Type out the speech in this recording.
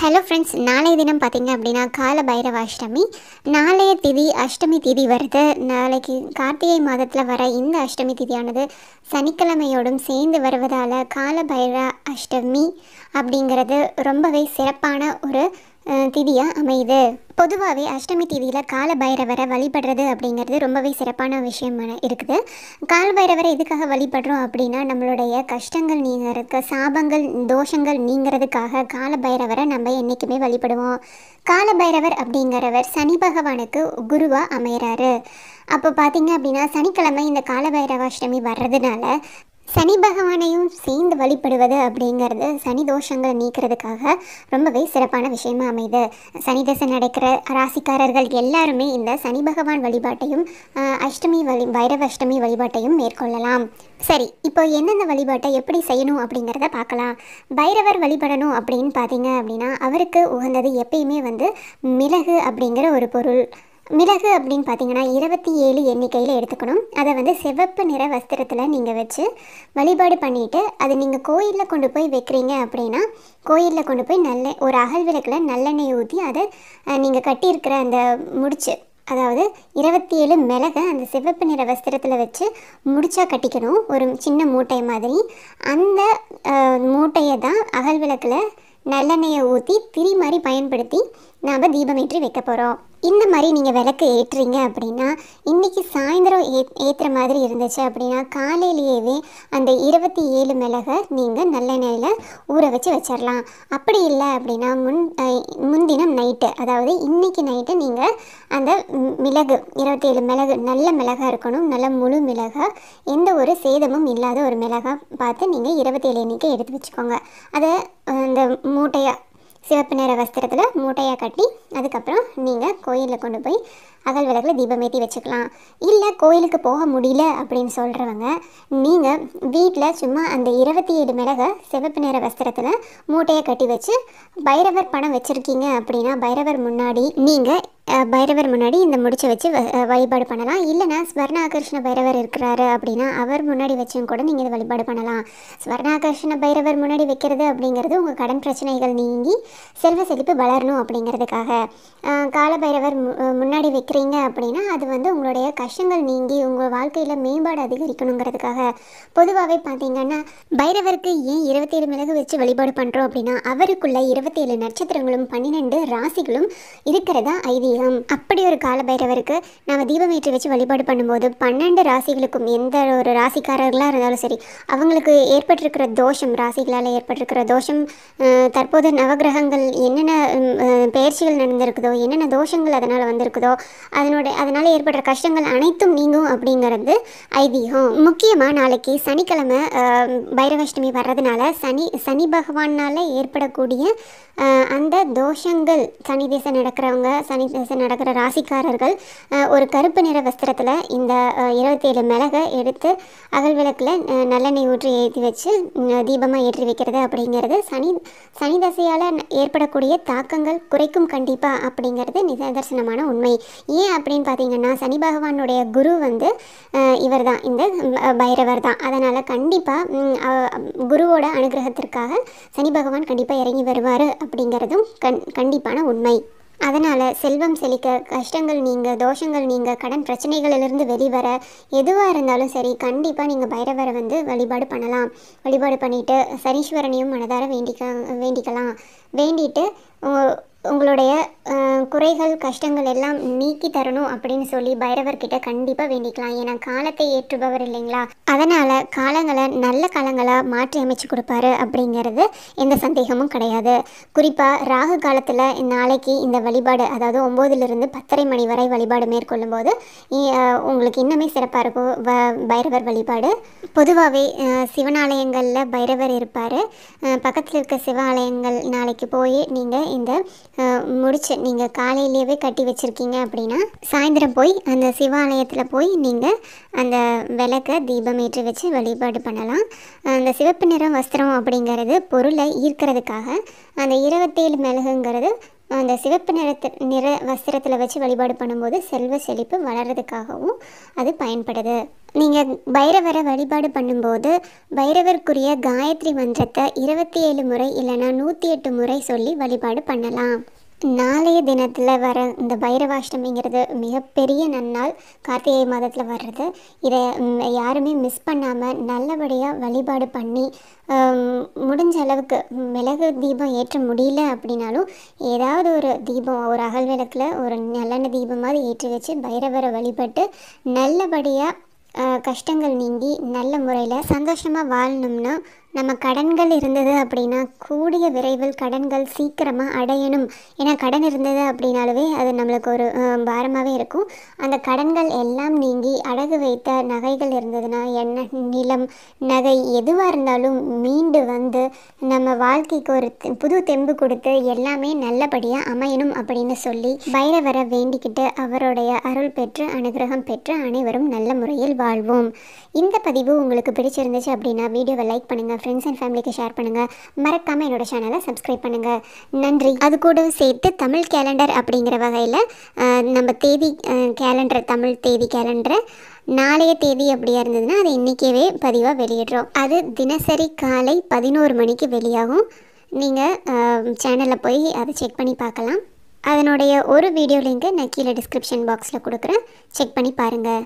Hello friends நாளைய தினம் பார்த்தீங்க அப்படின்னா கால பைரவ அஷ்டமி நாளைய திதி அஷ்டமி திதி வருது. நாளைக்கு கார்த்திகை மாதத்தில் வர இந்த அஷ்டமி திதியானது சனிக்கிழமையோடும் சேர்ந்து வருவதால் கால பைரவ அஷ்டமி அப்படிங்கிறது ரொம்பவே சிறப்பான ஒரு திதியாக அமையுது பொதுவாகவே அஷ்டமி தேதியில் கால பைரவரை வழிபடுறது அப்படிங்கிறது ரொம்பவே சிறப்பான விஷயம் இருக்குது. கால பைரவரை எதுக்காக வழிபடுறோம் அப்படின்னா நம்மளுடைய கஷ்டங்கள் நீங்கிறதுக்கு சாபங்கள் தோஷங்கள் நீங்கிறதுக்காக கால பைரவரை நம்ம என்றைக்குமே வழிபடுவோம். கால பைரவர் அப்படிங்கிறவர் சனி பகவானுக்கு குருவாக அமைகிறாரு அப்போ பார்த்தீங்க அப்படின்னா சனிக்கிழமை இந்த கால பைரவாஷ்டமி வர்றதுனால சனி பகவானையும் சேர்ந்து வழிபடுவது அப்படிங்கிறது சனி தோஷங்களை நீக்கிறதுக்காக ரொம்பவே சிறப்பான விஷயமா அமையுது. சனி தசை நடக்கிற ராசிக்காரர்கள் எல்லாருமே இந்த சனி பகவான் வழிபாட்டையும் அஷ்டமி வழி பைரவ அஷ்டமி வழிபாட்டையும் மேற்கொள்ளலாம். சரி இப்போ எந்தெந்த வழிபாட்டை எப்படி செய்யணும் அப்படிங்கிறத பார்க்கலாம். பைரவர் வழிபடணும் அப்படின்னு பார்த்தீங்க அப்படின்னா அவருக்கு உகந்தது எப்பயுமே வந்து மிளகு அப்படிங்கிற ஒரு பொருள். மிளகு அப்படின்னு பார்த்தீங்கன்னா இருபத்தி ஏழு எண்ணிக்கையில் எடுத்துக்கணும். அதை வந்து சிவப்பு நிற வஸ்திரத்தில் நீங்கள் வச்சு வழிபாடு பண்ணிவிட்டு அதை நீங்கள் கோயிலில் கொண்டு போய் வைக்கிறீங்க அப்படின்னா கோயிலில் கொண்டு போய் நல்ல ஒரு அகல் விளக்கில் நல்லெண்ணெய் ஊற்றி அதை நீங்கள் கட்டியிருக்கிற அந்த முடிச்சு அதாவது இருபத்தி ஏழு மிளகை அந்த சிவப்பு நிற வஸ்திரத்தில் வச்சு முடிச்சா கட்டிக்கணும். ஒரு சின்ன மூட்டை மாதிரி. அந்த மூட்டையை தான் அகல் விளக்கில் நல்லெண்ணெயை ஊற்றி திரி மாதிரி பயன்படுத்தி நாம் தீபமேற்றி வைக்க போகிறோம் இந்த மாதிரி நீங்கள் விளக்கு ஏற்றுறீங்க அப்படின்னா இன்றைக்கி சாயந்தரம் ஏ ஏற்றுற மாதிரி இருந்துச்சு அப்படின்னா காலையிலேயே அந்த இருபத்தி ஏழு மிளகை நீங்கள் நல்லெண்ணெயில் ஊற வச்சு வச்சிடலாம் அப்படி இல்லை அப்படின்னா முன் முன்தினம் நைட்டு அதாவது இன்றைக்கி நைட்டு நீங்கள் அந்த மிளகு இருபத்தி ஏழு மிளகு நல்ல மிளகாக இருக்கணும் நல்ல முழு மிளகாய் எந்த ஒரு சேதமும் இல்லாத ஒரு மிளகாய் பார்த்து நீங்கள் இருபத்தேழு எண்ணிக்கை எடுத்து வச்சுக்கோங்க. அதை அந்த மூட்டையாக சிவப்பு நிற வஸ்திரத்தில் மூட்டையாக கட்டி அதுக்கப்புறம் நீங்கள் கோயிலில் கொண்டு போய் அகல் விளக்கில் தீபமேற்றி வச்சுக்கலாம். இல்லை கோயிலுக்கு போக முடியல அப்படின்னு சொல்கிறவங்க நீங்கள் வீட்டில் சும்மா அந்த இருபத்தி ஏழு மிளகை சிவப்பு நிற வஸ்திரத்தில் மூட்டையை கட்டி வச்சு பைரவர் பணம் வச்சுருக்கீங்க அப்படின்னா பைரவர் முன்னாடி நீங்கள் பைரவர் முன்னாடி இந்த முடிச்சை வச்சு வழிபாடு பண்ணலாம். இல்லைன்னா ஸ்வர்ணாகர்ஷண பைரவர் இருக்கிறாரு அப்படின்னா அவர் முன்னாடி வச்சும் கூட நீங்கள் இதை வழிபாடு பண்ணலாம். ஸ்வர்ணாகர்ஷண பைரவர் முன்னாடி வைக்கிறது அப்படிங்கிறது உங்கள் கடன் பிரச்சனைகள் நீங்கி செல்வ செழிப்பு வளரணும் அப்படிங்கிறதுக்காக. கால பைரவர் மு- முன்னாடி வைக்கிறீங்க அப்படின்னா அது வந்து உங்களுடைய கஷ்டங்கள் நீங்கி உங்கள் வாழ்க்கையில் மேம்பாடு அதிகரிக்கணுங்கிறதுக்காக. பொதுவாகவே பார்த்தீங்கன்னா பைரவருக்கு ஏன் இருபத்தேழு மிளகு வச்சு வழிபாடு பண்ணுறோம் அப்படின்னா அவருக்குள்ள இருபத்தேழு நட்சத்திரங்களும் பன்னிரெண்டு ராசிகளும் இருக்கிறதா ஐதீகம். அப்படி ஒரு கால பைரவருக்கு நம்ம தீபமேற்றி வச்சு வழிபாடு பண்ணும்போது பன்னெண்டு ராசிகளுக்கும் எந்த ஒரு ராசிக்காரர்களாக இருந்தாலும் சரி அவங்களுக்கு ஏற்பட்டிருக்கிற தோஷம் ராசிகளால் ஏற்பட்டிருக்கிற தோஷம் தற்போது நவகிரகங்கள் என்னென்ன பயிற்சிகள் பெயர்ச்சிகள் நடந்திருக்குதோ என்னென்ன தோஷங்கள் அதனால் வந்திருக்குதோ அதனோட அதனால் ஏற்படுற கஷ்டங்கள் அனைத்தும் நீங்கும் அப்படிங்கிறது ஐதீகம். முக்கியமாக நாளைக்கு சனிக்கிழமை பைரவாஷ்டமி வர்றதுனால சனி சனி பகவானால் ஏற்படக்கூடிய அந்த தோஷங்கள் சனி திசை நடக்கிறவங்க சனி திசை நடக்கிற ராசிக்காரர்கள் ஒரு கருப்பு நிற வஸ்திரத்தில் இந்த இருபத்தேழு மிளகை எடுத்து அகல் விளக்கில் நல்லெண்ணெய் ஊற்றி ஏற்றி வச்சு தீபமாக ஏற்றி வைக்கிறது அப்படிங்கிறது சனி சனி தசையால் ஏற்படக்கூடிய தாக்கங்கள் குறைக்கும் கண்டிப்பாக அப்படிங்கிறது நிதர்சனமான உண்மை. ஏன் அப்படின்னு பார்த்தீங்கன்னா சனி பகவானுடைய குரு வந்து இவர் தான் இந்த பைரவர் தான். அதனால் கண்டிப்பாக குருவோட அனுகிரகத்திற்காக சனி பகவான் கண்டிப்பாக இறங்கி வருவார் அப்படிங்கிறதும் கண் கண்டிப்பான உண்மை. அதனால் செல்வம் செழிக்க கஷ்டங்கள் நீங்கள் தோஷங்கள் நீங்கள் கடன் பிரச்சனைகளிலிருந்து வெளிவர எதுவாக இருந்தாலும் சரி கண்டிப்பாக நீங்கள் பைரவரை வந்து வழிபாடு பண்ணலாம். வழிபாடு பண்ணிவிட்டு சனீஸ்வரனையும் மனதார வேண்டிக்க வேண்டிக்கலாம். வேண்டிட்டு உங்களுடைய குறைகள் கஷ்டங்கள் எல்லாம் நீக்கி தரணும் அப்படின்னு சொல்லி பைரவர்கிட்ட கண்டிப்பாக வேண்டிக்கலாம். ஏன்னா காலத்தை ஏற்றுபவர் இல்லைங்களா? அதனால் காலங்களை நல்ல காலங்களாக மாற்றி அமைச்சு கொடுப்பாரு அப்படிங்கிறது எந்த சந்தேகமும் கிடையாது. குறிப்பாக ராகு காலத்தில் நாளைக்கு இந்த வழிபாடு அதாவது ஒம்போதுலேருந்து பத்தரை மணி வரை வழிபாடு மேற்கொள்ளும் போது உங்களுக்கு இன்னுமே சிறப்பாக இருக்கும். வ பைரவர் வழிபாடு. பொதுவாகவே சிவனாலயங்களில் பைரவர் இருப்பார். பக்கத்தில் இருக்க சிவாலயங்கள் நாளைக்கு போய் நீங்கள் இந்த முடிச்சு நீங்கள் காலையிலேயே கட்டி வச்சுருக்கீங்க அப்படின்னா சாயந்தரம் போய் அந்த சிவாலயத்தில் போய் நீங்கள் அந்த விளக்கை தீபம் ஏற்றி வச்சு வழிபாடு பண்ணலாம். அந்த சிவப்பு நிறம் வஸ்திரம் அப்படிங்கிறது பொருளை ஈர்க்கிறதுக்காக அந்த இருபத்தேழு மிளகுங்கிறது அந்த சிவப்பு நிறத்து நிற வஸ்திரத்தில் வச்சு வழிபாடு பண்ணும்போது செல்வ செழிப்பு வளர்கிறதுக்காகவும் அது பயன்படுது. நீங்கள் பைரவரை வழிபாடு பண்ணும்போது பைரவருக்குரிய காயத்ரி மந்திரத்தை இருபத்தி ஏழு முறை இல்லைன்னா நூற்றி எட்டு முறை சொல்லி வழிபாடு பண்ணலாம். நாளைய தினத்தில் வர இந்த பைரவாஷ்டமிங்கிறது மிகப்பெரிய நன்னாள். கார்த்திகை மாதத்தில் வர்றது. இதை யாருமே மிஸ் பண்ணாமல் நல்லபடியாக வழிபாடு பண்ணி முடிஞ்ச அளவுக்கு மிளகு தீபம் ஏற்ற முடியல அப்படின்னாலும் ஏதாவது ஒரு தீபம் ஒரு அகல் விளக்கில் ஒரு நல்லெண்ணெய் தீபமாவது ஏற்றி வச்சு பைரவரை வழிபட்டு நல்லபடியாக கஷ்டங்கள் நீங்கி நல்ல முறையில் சந்தோஷமாக வாழணும்னா நம்ம கடன்கள் இருந்தது அப்படின்னா கூடிய விரைவில் கடன்கள் சீக்கிரமாக அடையணும். ஏன்னா கடன் இருந்தது அப்படின்னாலுமே அது நம்மளுக்கு ஒரு பாரமாகவே இருக்கும். அந்த கடன்கள் எல்லாம் நீங்கி அடகு வைத்த நகைகள் இருந்ததுன்னா என்ன நிலம் நகை எதுவாக இருந்தாலும் மீண்டு வந்து நம்ம வாழ்க்கைக்கு ஒரு தெ- புது தெம்பு கொடுத்து எல்லாமே நல்லபடியாக அமையணும் அப்படின்னு சொல்லி பைரவரை வேண்டிக்கிட்டு அவருடைய அருள் பெற்று அனுகிரகம் பெற்று அனைவரும் நல்ல முறையில் வாழ்வோம். இந்த பதிவு உங்களுக்கு பிடிச்சிருந்துச்சு அப்படின்னா வீடியோவை லைக் பண்ணுங்கள் ஃப்ரெண்ட்ஸ் அண்ட் ஃபேமிலிக்கு ஷேர் பண்ணுங்கள் மறக்காமல் என்னோட சேனலை சப்ஸ்கிரைப் பண்ணுங்கள் நன்றி. அது கூட சேர்த்து தமிழ் கேலண்டர் அப்படிங்கிற வகையில் நம்ம தேதி கேலண்டர் தமிழ் தேதி கேலண்டரை நாளைய தேதி அப்படியா இருந்ததுன்னா அது இன்றைக்கவே பதிவாக வெளியிடுறோம். அது தினசரி காலை பதினோரு மணிக்கு வெளியாகும். நீங்கள் சேனலில் போய் அதை செக் பண்ணி பார்க்கலாம். அதனுடைய ஒரு வீடியோ லிங்க்கை நான் கீழே டிஸ்கிரிப்ஷன் பாக்ஸில் கொடுக்குறேன். செக் பண்ணி பாருங்கள்